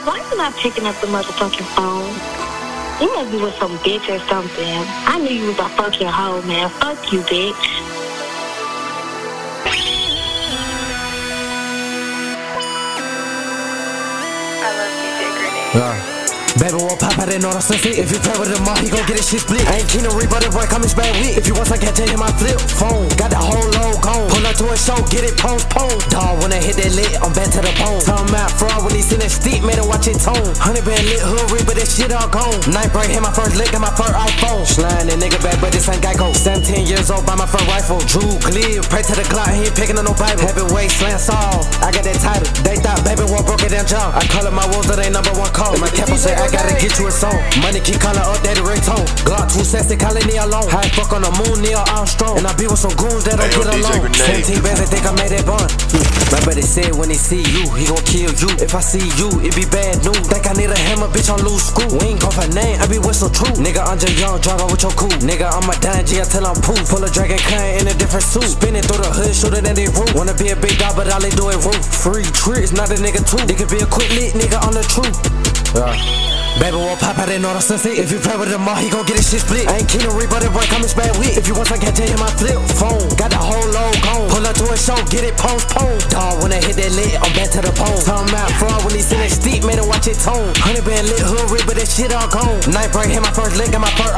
Chris, why you not picking up the motherfucking phone? You must be with some bitch or something. I knew you was a fucking hoe, man. Fuck you, bitch. I love DJ Grenade. Yeah. Baby won't pop out and all the sensei. If you play with him, he gon' get his shit split. I ain't keen to reap, but the boy coming back weak. If you want some catch him, my flip phone. Got the whole load gone. Pull up to a show, get it postponed. Dog, when I hit that lit, I'm back to the bone. Tell him out fraud steep, made him watch it tone. Honey been lit, hood but that shit all gone. Night break, hit my first lick, got my first iPhone. Slime that nigga back, but this ain't Geico. 17 years old, buy my first rifle. Drew clear, pray to the Glock, he ain't picking up no Bible. Heavyweight slant saw, I got that title. They thought baby war broke it down jaw. I call it my wolves, that ain't number one call. My capo say I gotta get you a song. Money keep calling up, that ringtone. Glock sexy, calling me alone. High fuck on the moon, near Armstrong. And I be with some goons that don't Hey, get DJ along. Grenade. 17 bands, they think I made that bun. My buddy said when he see you, he gon' kill you. If I see you, it be bad news. Think I need a hammer, bitch, on loose screw. We ain't gon' for name, I be with some true. Nigga, I'm just young, driver with your cool. Nigga, I'm a dime G till I'm poof. Pull a dragon kind in a different suit. Spinning through the hood, shooter than they roof. Wanna be a big dog, but all they do is roof. Free tricks, not a nigga too. They could be a quick lit nigga on the truth. Yeah. Baby won't pop out and all the. If you play with him all, he gon' get his shit split. I ain't keen to reap, but that boy coming bad weak. If you want some catch him, my flip phone. Got the whole load gone. Pull up to a show, get it postponed. Dog, when I hit that lit, I'm back to the. Tell him out fraud when he seen that steep, made him watch it tone. Honey been lit, hood reap, but that shit all gone. Night break, hit my first lick, got my first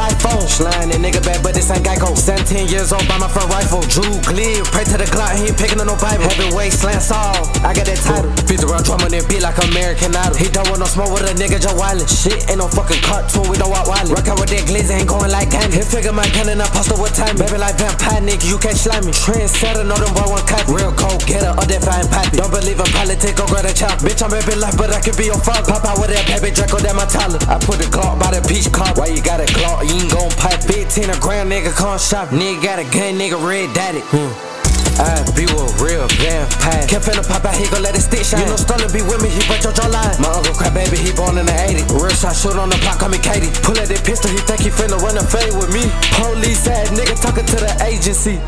Slime that nigga bad, but this ain't Geico. 17 years old, buy my first rifle. Drew clear, pray to the Glock, he ain't picking up no Bible. Heavyweight slant saw, I got that title. Bitch around drumming that beat like American Idol. He don't want no smoke with a nigga, Joe Wiley. Shit, ain't no fucking cartoon, we don't walk Wiley. Rock out with that glizzy, ain't going like candy. Hit figure my cannon, I posted with time. Baby like vampire, nigga, you can't slime me. Trendsetter, know them boy one copy. Real cold getter, or that fine poppy. Don't believe in politics, go grab a chop. Bitch, I'm baby life, but I can be your father. Pop out with that baby Draco, that my toddler. I put the Glock by the peach car. Why you got a Glock? You ain't gon' pipe. 15 a grand, nigga, come shop. Nigga got a gun, nigga, red daddy. Hmm. I be a real vampire. Can't finna pop out, he gon' let it stick shine. You know Stunner be with me, he break your jawline. My uncle crap baby, he born in the 80. Real shot shoot on the block, call me Katie. Pull out that pistol, he think he finna run a fade with me. Police ass nigga talking to the agency.